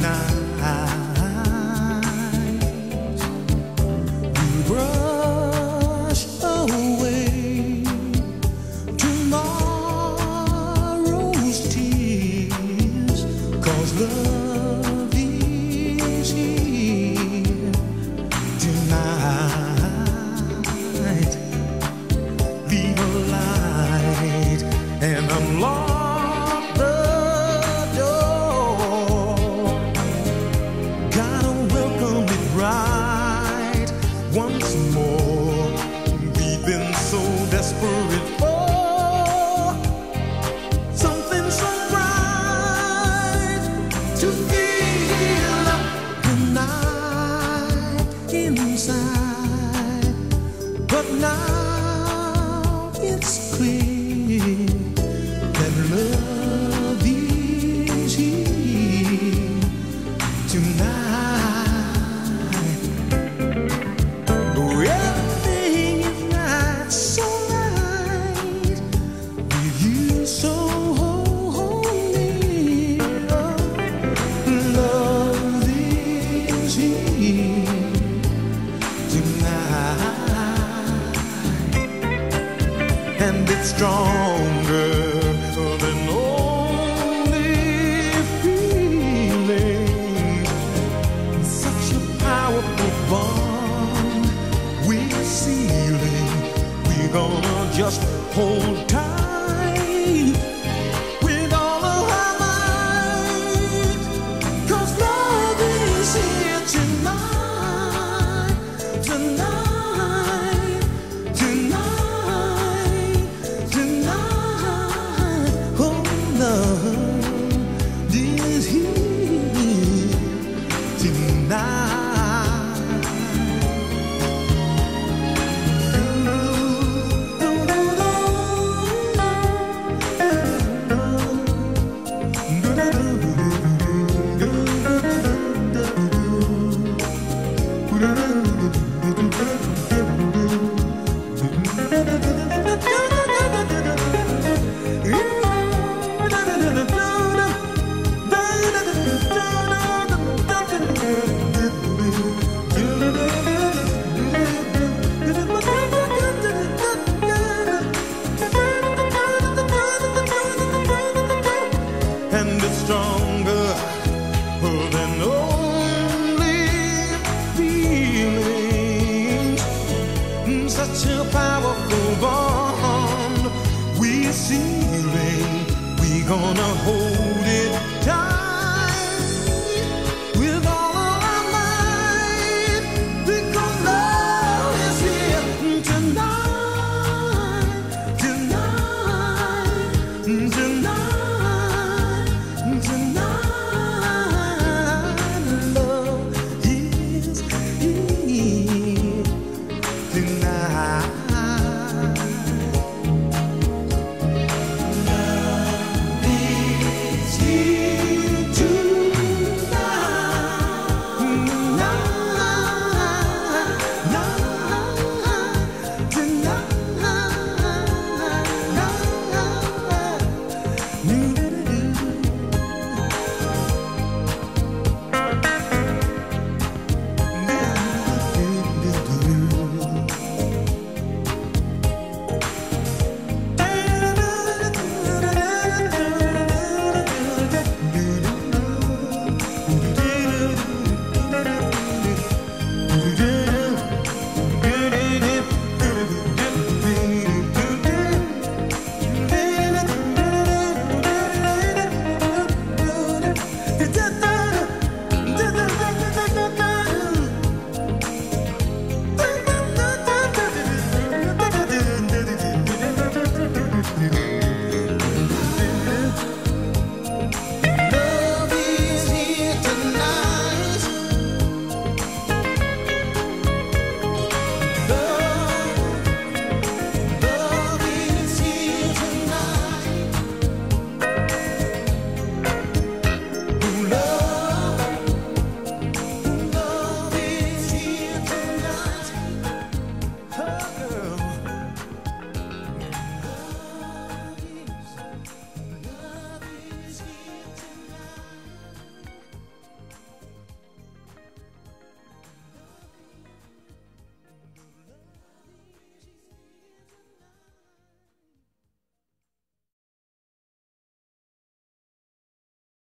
Now. stronger than only feelings. Such a powerful bond we're sealing. We're gonna just hold tight. gonna hold